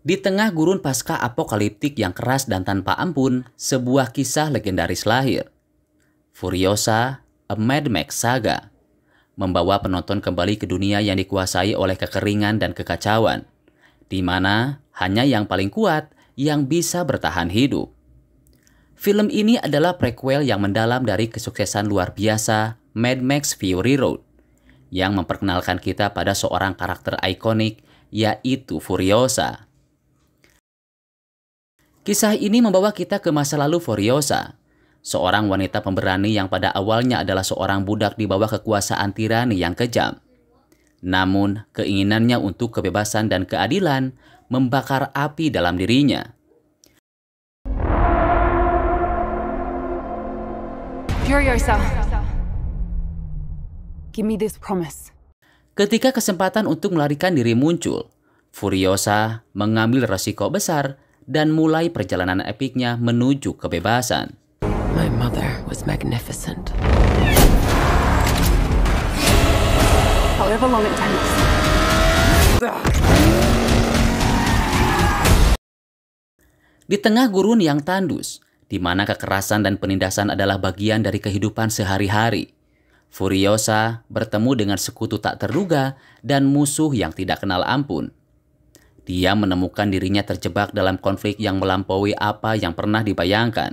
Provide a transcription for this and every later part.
Di tengah gurun pasca apokaliptik yang keras dan tanpa ampun, sebuah kisah legendaris lahir. Furiosa, A Mad Max Saga, membawa penonton kembali ke dunia yang dikuasai oleh kekeringan dan kekacauan, di mana hanya yang paling kuat yang bisa bertahan hidup. Film ini adalah prequel yang mendalam dari kesuksesan luar biasa Mad Max Fury Road, yang memperkenalkan kita pada seorang karakter ikonik yaitu Furiosa. Kisah ini membawa kita ke masa lalu Furiosa, seorang wanita pemberani yang pada awalnya adalah seorang budak di bawah kekuasaan tirani yang kejam. Namun, keinginannya untuk kebebasan dan keadilan membakar api dalam dirinya. Furiosa. Give me this promise. Ketika kesempatan untuk melarikan diri muncul, Furiosa mengambil resiko besar dan mulai perjalanan epiknya menuju kebebasan. My mother was magnificent. However long it takes. Di tengah gurun yang tandus, di mana kekerasan dan penindasan adalah bagian dari kehidupan sehari-hari, Furiosa bertemu dengan sekutu tak terduga dan musuh yang tidak kenal ampun. Dia menemukan dirinya terjebak dalam konflik yang melampaui apa yang pernah dibayangkan.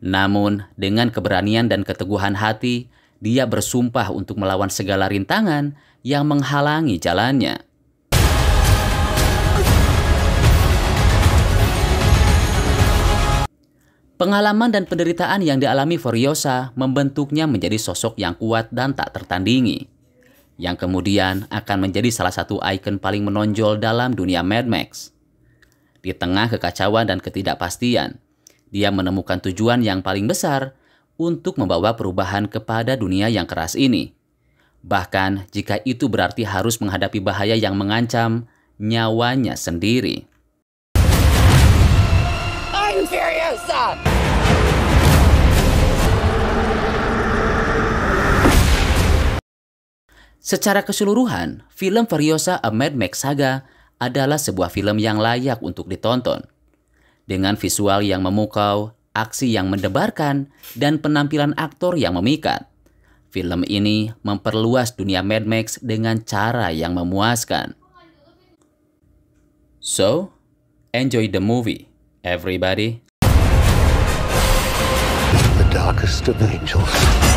Namun, dengan keberanian dan keteguhan hati, dia bersumpah untuk melawan segala rintangan yang menghalangi jalannya. Pengalaman dan penderitaan yang dialami Furiosa membentuknya menjadi sosok yang kuat dan tak tertandingi, yang kemudian akan menjadi salah satu ikon paling menonjol dalam dunia Mad Max. Di tengah kekacauan dan ketidakpastian, dia menemukan tujuan yang paling besar untuk membawa perubahan kepada dunia yang keras ini. Bahkan jika itu berarti harus menghadapi bahaya yang mengancam nyawanya sendiri. Furiosa! Secara keseluruhan, film Furiosa A Mad Max Saga adalah sebuah film yang layak untuk ditonton. Dengan visual yang memukau, aksi yang mendebarkan, dan penampilan aktor yang memikat. Film ini memperluas dunia Mad Max dengan cara yang memuaskan. So, enjoy the movie, everybody. Darkest of angels.